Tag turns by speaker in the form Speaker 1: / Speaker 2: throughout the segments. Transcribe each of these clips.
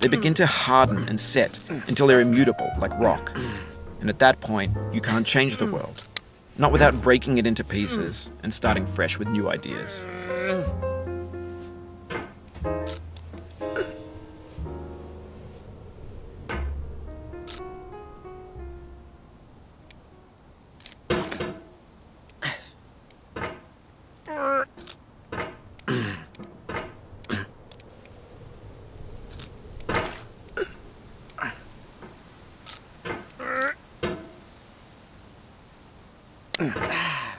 Speaker 1: they begin to harden and set until they're immutable, like rock. And at that point, you can't change the world. Not without breaking it into pieces and starting fresh with new ideas. Her.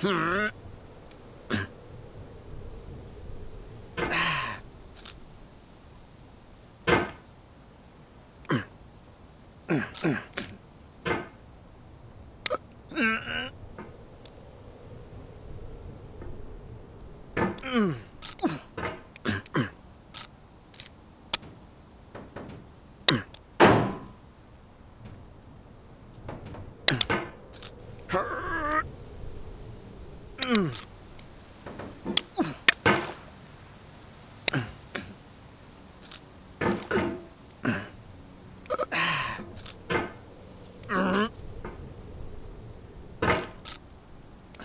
Speaker 1: Hmm. Mm-hmm.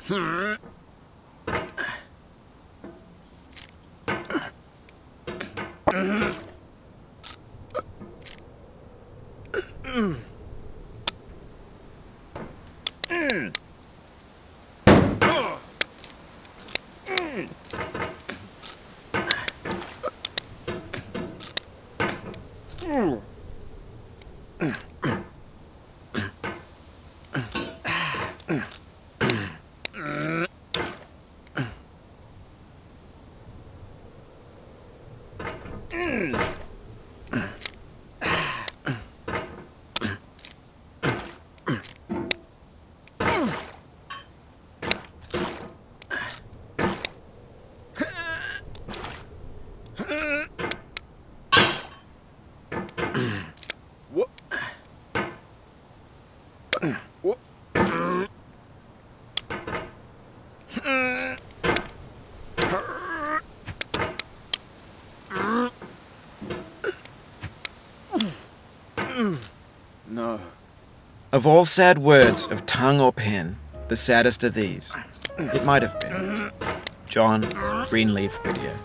Speaker 1: Hmm. Mm.
Speaker 2: No.
Speaker 1: Of all sad words of tongue or pen, the saddest are these. It might have been. John Greenleaf Whittier.